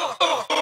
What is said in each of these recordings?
Oh, oh, oh.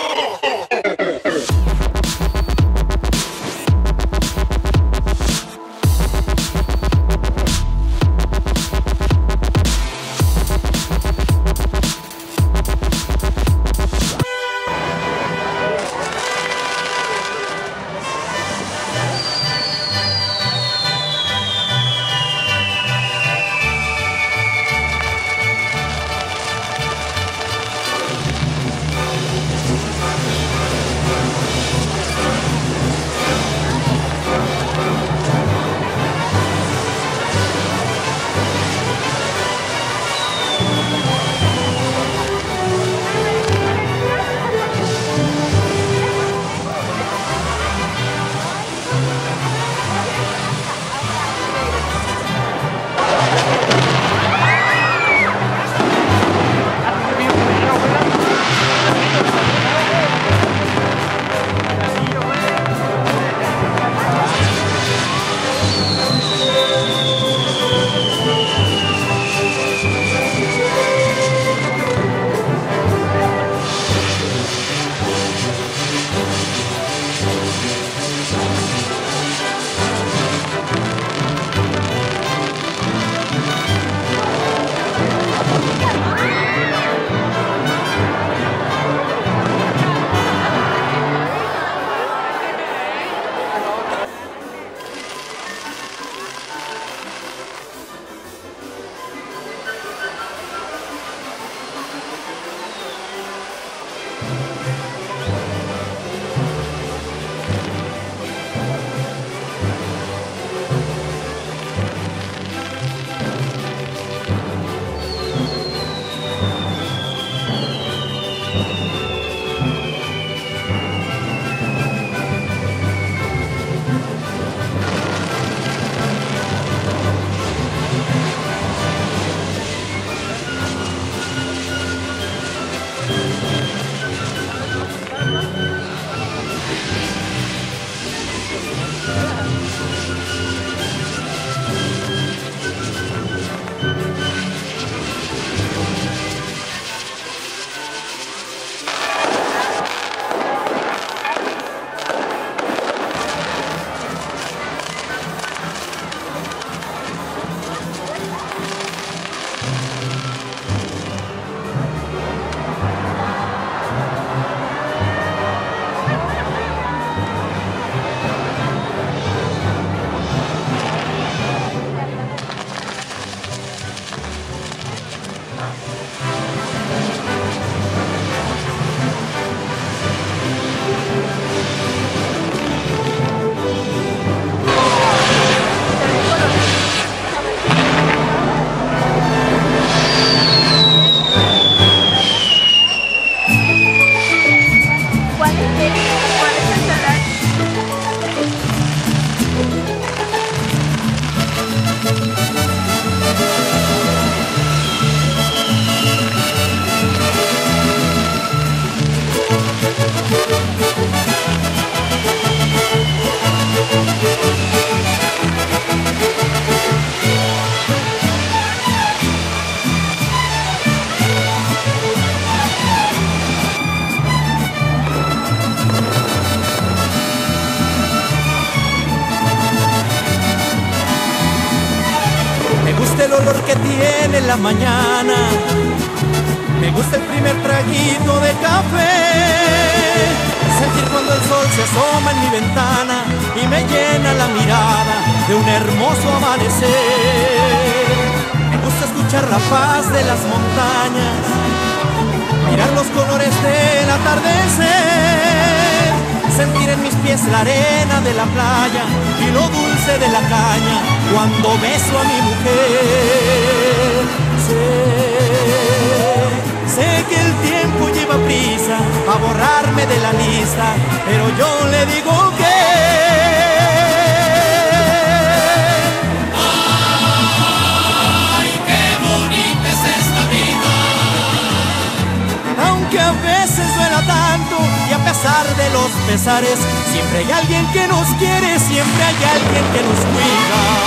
Que tiene la mañana. Me gusta el primer traguito de café. Sentir cuando el sol se asoma en mi ventana y me llena la mirada de un hermoso amanecer. Me gusta escuchar la paz de las montañas, mirar los colores del atardecer, sentir en mis pies la arena de la playa y lo dulce de la caña cuando beso a mi mujer. La lista, pero yo le digo que aunque a veces duela tanto y a pesar de los pesares, siempre hay alguien que nos quiere, siempre hay alguien que nos cuida.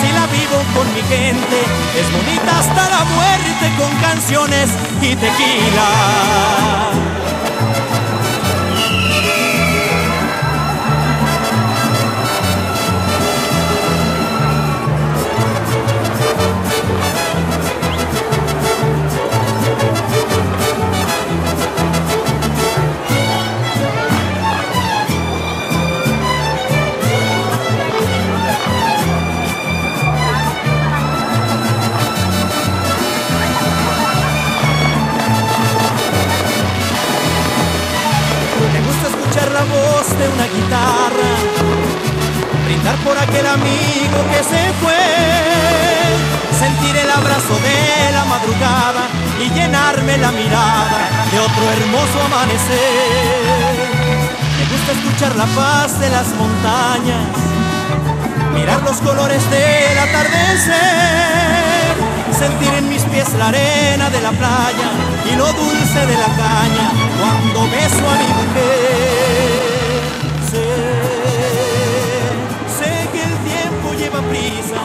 Si la vivo con mi gente, es bonita hasta la muerte con canciones y tequila. De una guitarra, brindar por aquel amigo que se fue, sentir el abrazo de la madrugada y llenarme la mirada de otro hermoso amanecer. Me gusta escuchar la paz de las montañas, mirar los colores del atardecer, sentir en mis pies la arena de la playa y lo dulce de la caña cuando sé. Sé que el tiempo lleva prisa.